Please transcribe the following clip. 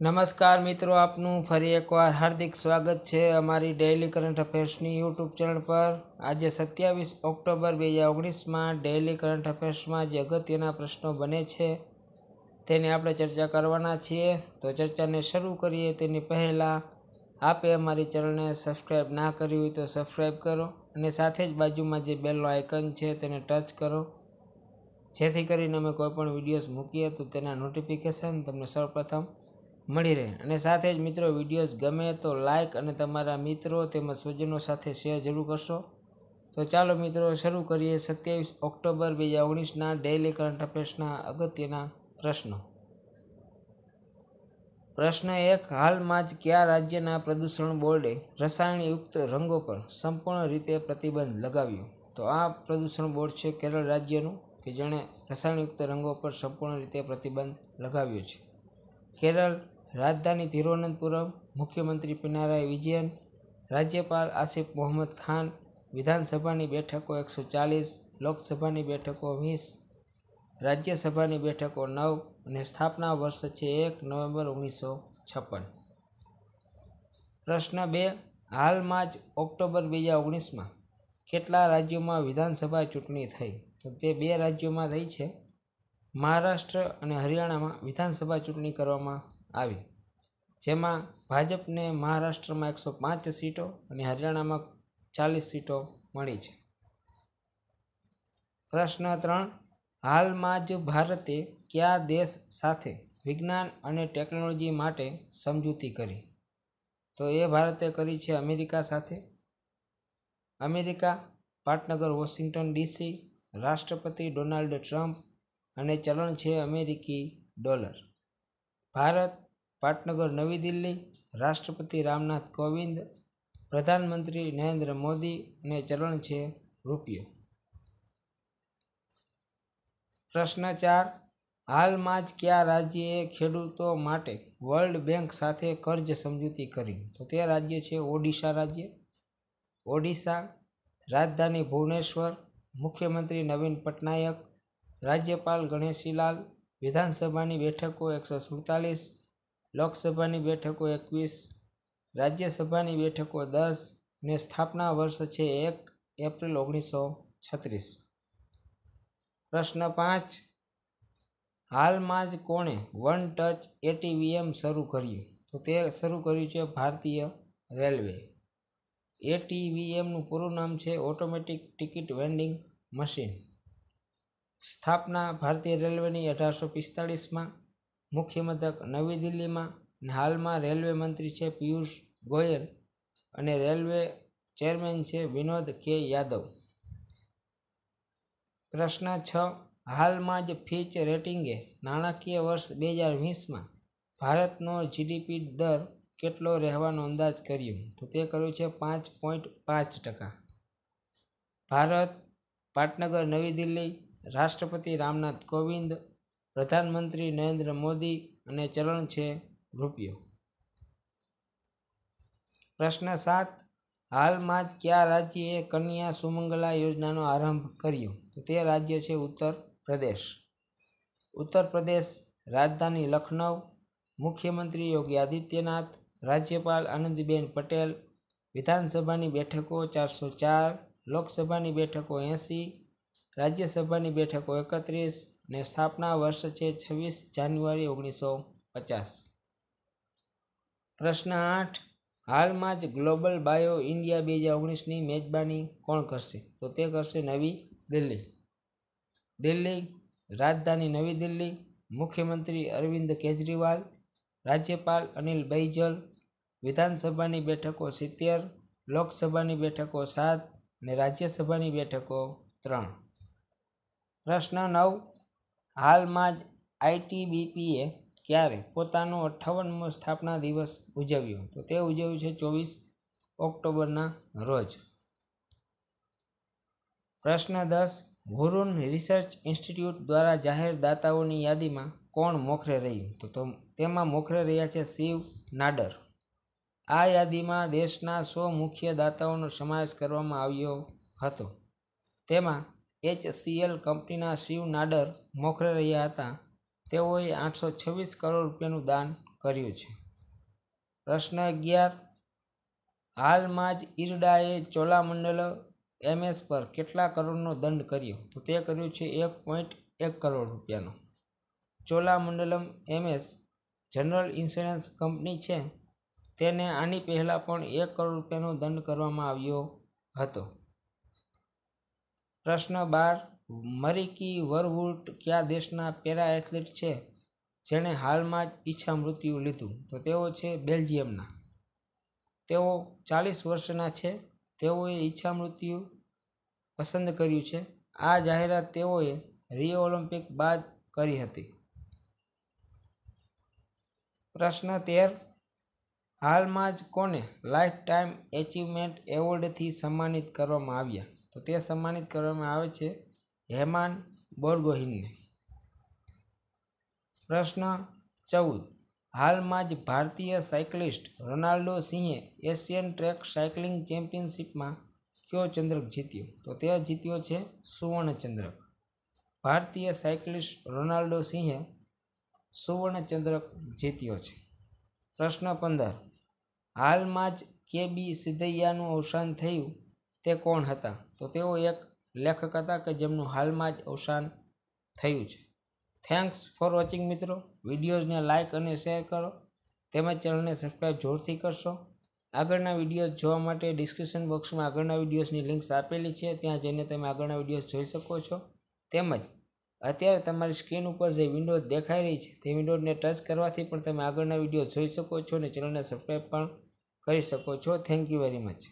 નમસ્કાર મિત્રો, આપનું ફરી એકવાર હાર્દિક સ્વાગત છે અમારી ડેઇલી કરંટ અફેર્સની યુટ્યુબ ચેનલ પર. આજે સત્યાવીસ ઓક્ટોબર બે હજાર ઓગણીસમાં ડેઇલી કરંટ અફેર્સમાં જે અગત્યના પ્રશ્નો બને છે તેની આપણે ચર્ચા કરવાના છીએ. તો ચર્ચાને શરૂ કરીએ. તેની પહેલાં, આપે અમારી ચેનલને સબસ્ક્રાઈબ ના કરી હોય તો સબસ્ક્રાઈબ કરો અને સાથે જ બાજુમાં જે બેલનો આઇકન છે તેને ટચ કરો. જેથી કરીને અમે કોઈપણ વિડીયોઝ મૂકીએ તો તેના નોટિફિકેશન તમને સૌપ્રથમ મળી રહે. અને સાથે જ મિત્રો, વિડીયોઝ ગમે તો લાઇક અને તમારા મિત્રો તેમજ સ્વજનો સાથે શેર જરૂર કરશો. તો ચાલો મિત્રો, શરૂ કરીએ સત્યાવીસ ઓક્ટોબર બે હજાર ઓગણીસના ડેઇલી કરંટ અફેર્સના અગત્યના પ્રશ્નો. પ્રશ્ન એક, હાલમાં જ કયા રાજ્યના પ્રદૂષણ બોર્ડે રસાયણયુક્ત રંગો પર સંપૂર્ણ રીતે પ્રતિબંધ લગાવ્યો? તો આ પ્રદૂષણ બોર્ડ છે કેરળ રાજ્યનું, કે જેણે રસાયણયુક્ત રંગો પર સંપૂર્ણ રીતે પ્રતિબંધ લગાવ્યો છે. કેરળ રાજધાની તિરુવનંતપુરમ મુખ્યમંત્રી પિનારાય વિજયન, રાજ્યપાલ આસિફ મોહમ્મદ ખાન, વિધાનસભાની બેઠકો એકસો ચાલીસ, લોકસભાની બેઠકો વીસ, રાજ્યસભાની બેઠકો નવ અને સ્થાપના વર્ષ છે એક નવેમ્બર ઓગણીસો છપ્પન. પ્રશ્ન બે, હાલમાં જ ઓક્ટોબર બે હજાર ઓગણીસમાં કેટલા રાજ્યોમાં વિધાનસભા ચૂંટણી થઈ? તો તે બે રાજ્યોમાં થઈ છે. મહારાષ્ટ્ર અને હરિયાણામાં વિધાનસભા ચૂંટણી કરવામાં આવી. જેમાં ભાજપને મહારાષ્ટ્રમાં એકસો પાંચ સીટો અને હરિયાણામાં ચાલીસ સીટો મળી છે. પ્રશ્ન ત્રણ, હાલમાં જ ભારતે કયા દેશ સાથે વિજ્ઞાન અને ટેકનોલોજી માટે સમજૂતી કરી? તો એ ભારતે કરી છે અમેરિકા સાથે. અમેરિકા, પાટનગર, વોશિંગ્ટન ડીસી, રાષ્ટ્રપતિ ડોનાલ્ડ ટ્રમ્પ અને ચલણ છે અમેરિકી ડોલર. ભારત પાટનગર, નવી દિલ્હી, રાષ્ટ્રપતિ રામનાથ કોવિંદ, પ્રધાનમંત્રી નરેન્દ્ર મોદી અને ચલણ છે રૂપિયો. પ્રશ્ન ચાર, હાલમાં જ કયા રાજ્યએ ખેડૂતો માટે વર્લ્ડ બેંક સાથે કર્જ સમજૂતી કરી? તો તે રાજ્ય છે ઓડિશા રાજ્ય. ઓડિશા, રાજધાની ભુવનેશ્વર, મુખ્યમંત્રી નવીન પટનાયક, રાજ્યપાલ ગણેશીલાલ, વિધાનસભાની બેઠકો એકસો સુડતાલીસ લોકસભાની બેઠકો એકવીસ, રાજ્યસભાની બેઠકો દસ ને સ્થાપના વર્ષ છે એક એપ્રિલ ઓગણીસો છત્રીસ. પ્રશ્ન પાંચ. હાલમાં જ કોણે વન ટચ એટીવીએમ શરૂ કર્યું? તો તે શરૂ કર્યું છે ભારતીય રેલવે. એટીવીએમનું પૂરું નામ છે ઓટોમેટિક ટિકિટ વેન્ડિંગ મશીન. સ્થાપના ભારતીય રેલવેની અઢારસો પિસ્તાળીસમાં મુખ્ય મથક નવી દિલ્હીમાં હાલમાં રેલવે મંત્રી છે પિયુષ ગોયલ અને રેલવે ચેરમેન છે વિનોદ કે યાદવ. પ્રશ્ન છ, હાલમાં જ ફીચ રેટિંગે નાણાકીય વર્ષ બે હજાર વીસમાં ભારતનો જીડીપી દર કેટલો રહેવાનો અંદાજ કર્યો? તો તે કર્યું છે પાંચ પોઈન્ટ પાંચ ટકા. ભારત, પાટનગર, નવી દિલ્હી, રાષ્ટ્રપતિ રામનાથ કોવિંદ પ્રધાનમંત્રી નરેન્દ્ર મોદી અને ચલણ છે રૂપિયો. પ્રશ્ન સાત, હાલમાં જ કયા રાજ્યએ કન્યા સુમંગલા યોજનાનો આરંભ કર્યો? તો તે રાજ્ય છે ઉત્તર પ્રદેશ. ઉત્તર પ્રદેશ રાજધાની લખનઉ, મુખ્યમંત્રી યોગી આદિત્યનાથ, રાજ્યપાલ આનંદીબેન પટેલ, વિધાનસભાની બેઠકો ચારસો ચાર, લોકસભાની બેઠકો એંસી, રાજ્યસભાની બેઠકો એકત્રીસ ને સ્થાપના વર્ષ છે છવ્વીસ જાન્યુઆરી ઓગણીસો પચાસ. પ્રશ્ન આઠ, હાલમાં જ ગ્લોબલ બાયો ઇન્ડિયા બે હજાર ઓગણીસની મેજબાની કોણ કરશે? તો તે કરશે નવી દિલ્હી. દિલ્હી, રાજધાની નવી દિલ્હી, મુખ્યમંત્રી અરવિંદ કેજરીવાલ, રાજ્યપાલ અનિલ બૈજલ, વિધાનસભાની બેઠકો સિત્તેર, લોકસભાની બેઠકો સાત અને રાજ્યસભાની બેઠકો ત્રણ. પ્રશ્ન નવ હાલમાં જ આઈટીબીપીએ ક્યારે પોતાનો અઠ્ઠાવનમો સ્થાપના દિવસ ઉજવ્યો તો તે ઉજવ્યું છે ચોવીસ ઓક્ટોબરના રોજ. પ્રશ્ન દસ હુરુન રિસર્ચ ઇન્સ્ટિટ્યૂટ દ્વારા જાહેર દાતાઓની યાદીમાં કોણ મોખરે રહ્યું તો તેમાં મોખરે રહ્યા છે શિવ નાડર. આ યાદીમાં દેશના સો મુખ્ય દાતાઓનો સમાવેશ કરવામાં આવ્યો હતો. તેમાં એચસીએલ કંપનીના શિવ નાડર મોખરે રહ્યા હતા. તેઓએ આઠસો છવ્વીસ કરોડ રૂપિયાનું દાન કર્યું છે. પ્રશ્ન અગિયાર. હાલમાં જ ઈરડાએ ચોલામંડલમ એમએસ પર કેટલા કરોડનો દંડ કર્યો? તો તે કર્યું છે એક પોઈન્ટ એક કરોડ રૂપિયાનો. Cholamandalam MS general insurance company છે. તેને આની પહેલાં પણ એક કરોડ રૂપિયાનો દંડ કરવામાં આવ્યો હતો. પ્રશ્ન બાર, મરિકી વરવુલ્ટ કયા દેશના પેરા એથ્લેટ છે? જેણે હાલમાં જ ઈચ્છા મૃત્યુ લીધું. તો તેઓ છે બેલ્જિયમના. તેઓ ચાલીસ વર્ષના છે. તેઓએ ઈચ્છા મૃત્યુ પસંદ કર્યું છે. આ જાહેરાત તેઓએ રિયો ઓલિમ્પિક બાદ કરી હતી. પ્રશ્ન તેર, હાલમાં જ કોને લાઈફ ટાઈમ એચિવમેન્ટ એવોર્ડથી સન્માનિત કરવામાં આવ્યા? તો તે સન્માનિત કરવામાં આવે છે હેમાન બોરગોહિનને. પ્રશ્ન ચૌદ. હાલમાં જ ભારતીય સાયકલિસ્ટ રોનાલ્ડો સિંહે એશિયન ટ્રેક સાયકલિંગ ચેમ્પિયનશિપમાં કયો ચંદ્રક જીત્યો? તો તે જીત્યો છે સુવર્ણ ચંદ્રક ભારતીય સાયકલિસ્ટ રોનાલ્ડો સિંહે સુવર્ણ ચંદ્રક જીત્યો છે. પ્રશ્ન પંદર. હાલમાં જ કે બી સિદ્ધૈયાનું અવસાન થયું તે કોણ હતા? તો તેઓ એક લેખક હતા કે જેમનું હાલમાં જ અવસાન થયું છે. થેન્ક્સ ફોર વોચિંગ મિત્રો. વિડીયોઝને લાઇક અને શેર કરો. તેમજ ચેનલને સબસ્ક્રાઈબ જોરથી કરશો. આગળના વિડીયોઝ જોવા માટે ડિસ્ક્રિપ્શન બોક્સમાં આગળના વિડીયોઝની લિંક્સ આપેલી છે. ત્યાં જઈને તમે આગળના વિડીયોઝ જોઈ શકો છો. તેમજ અત્યારે તમારી સ્ક્રીન ઉપર જે વિન્ડોઝ દેખાઈ રહી છે, તે વિન્ડોઝને ટચ કરવાથી પણ તમે આગળના વીડિયો જોઈ શકો છો અને ચેનલને સબસ્ક્રાઈબ પણ કરી શકો છો. Thank you very much